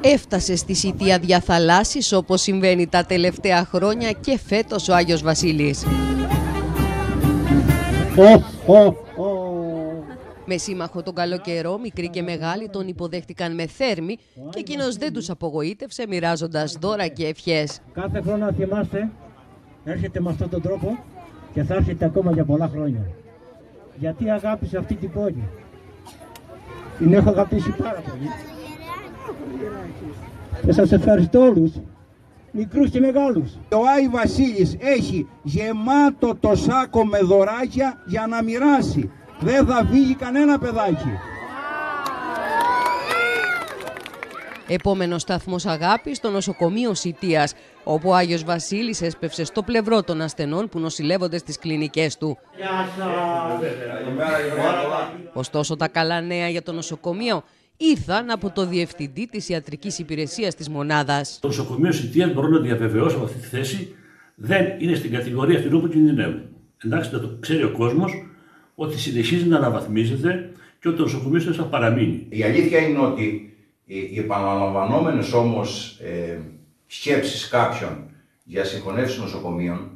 Έφτασε στη Σιτία Διαθαλάσσης όπως συμβαίνει τα τελευταία χρόνια και φέτος ο Άγιος Βασίλης. Με σύμμαχο τον καλό καιρό, μικροί και μεγάλοι τον υποδέχτηκαν με θέρμη και εκείνος δεν τους απογοήτευσε μοιράζοντας δώρα και ευχές. Κάθε χρόνο να θυμάστε, έρχεται με αυτόν τον τρόπο και θα έρχεται ακόμα για πολλά χρόνια. Γιατί αγάπησε αυτή την πόλη. Την έχω αγαπήσει πάρα πολύ. Και σας ευχαριστώ όλους, μικρούς και μεγάλους. Ο Άι Βασίλης έχει γεμάτο το σάκο με δωράκια για να μοιράσει. Δεν θα φύγει κανένα παιδάκι. Επόμενο σταθμός αγάπης στο νοσοκομείο Σιτίας, όπου ο Άγιος Βασίλης έσπευσε στο πλευρό των ασθενών που νοσηλεύονται στις κλινικές του. Ωστόσο, τα καλά νέα για το νοσοκομείο ήρθαν από το Διευθυντή της Ιατρικής Υπηρεσίας της Μονάδας. Το νοσοκομείο Σιτίας μπορώ να διαβεβαιώσω από αυτή τη θέση δεν είναι στην κατηγορία αυτήν που κινδυνεύουν. Εντάξει, να το ξέρει ο κόσμος ότι συνεχίζει να αναβαθμίζεται και ότι το νοσοκομείο θα παραμείνει. Η αλήθεια είναι ότι οι επαναλαμβανόμενες όμως ε, σκέψεις κάποιων για συγχωνεύσεις νοσοκομείων,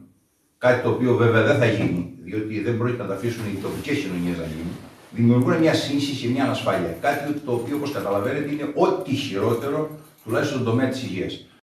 κάτι το οποίο βέβαια δεν θα γίνει, διότι δεν πρόκειται να τα αφήσουν οι τοπικές κοινωνίες να γίνουν, δημιουργούν μια σύγχυση και μια ανασφάλεια. Κάτι το οποίο, όπως καταλαβαίνετε, είναι ό,τι χειρότερο, τουλάχιστον στον τομέα της υγείας.